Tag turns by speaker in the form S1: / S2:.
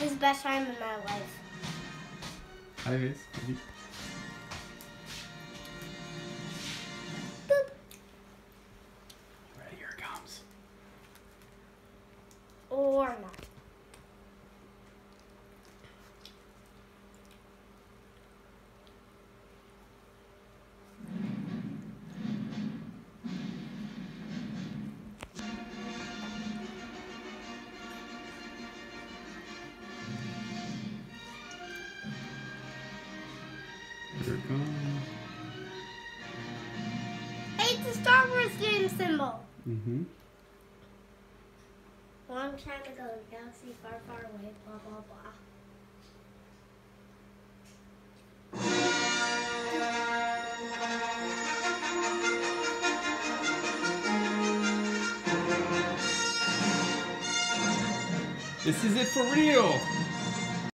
S1: It's the best time in my life. Boop.
S2: Ready? Here it comes.
S1: Or not.
S2: Here it comes.
S1: Hey, it's a Star Wars game symbol.
S2: Mm-hmm.
S1: Long time ago, in a galaxy far, far away, blah, blah, blah.
S2: This is it for real.